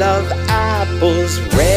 love apples red.